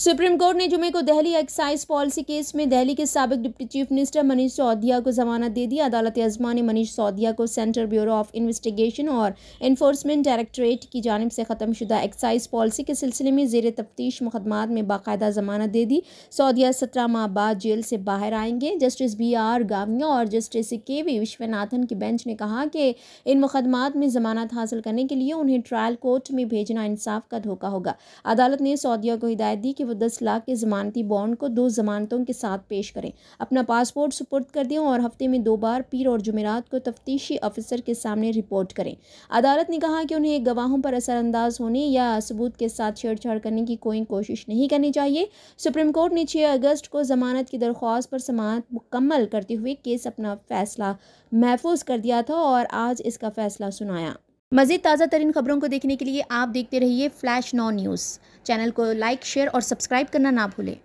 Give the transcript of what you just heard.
Supreme court ने जुमे को दहली एक्साइज पॉलिसी केस में दहली के सबक deputy chief minister Manish Sisodia को जमानत दे दी। अदालत अजमा ने मनीष सौदिया को सेंट्रल ब्यूरो ऑफ़ इन्वेस्टिगेशन और इन्फोर्समेंट डायरेक्टरेट की जानब से ख़त्म शुदा एक्साइज पॉलिसी के सिलसिले में जेर तफ्तीश मुकदमा में बाकायदा जमानत दे दी। सौदिया सत्रह माह बाद जेल से बाहर आएँगे। जस्टिस बी आर गाविया और जस्टिस के वी विश्वनाथन की बेंच ने कहा कि इन मुकदमात में जमानत हासिल करने के लिए उन्हें ट्रायल कोर्ट में भेजना इंसाफ का धोखा होगा। अदालत ने सौदिया को हिदायत दी कि वो दस लाख के ज़मानती बॉन्ड को दो ज़मानतों के साथ पेश करें। अपना पासपोर्ट सुपुर्द कर दें और हफ़्ते में दो बार पीर और जुमेरात को तफ्तीशी अफसर के सामने रिपोर्ट करें। अदालत ने कहा कि उन्हें गवाहों पर असरअंदाज होने या सबूत के साथ छेड़छाड़ करने की कोई कोशिश नहीं करनी चाहिए। सुप्रीम कोर्ट ने छः अगस्त को ज़मानत की दरख्वास्त पर समात मुकम्मल करते हुए केस अपना फैसला महफूज कर दिया था और आज इसका फैसला सुनाया। मज़ीद ताज़ा तरीन खबरों को देखने के लिए आप देखते रहिए फ्लैश नौ न्यूज़। चैनल को लाइक, शेयर और सब्सक्राइब करना ना भूलें।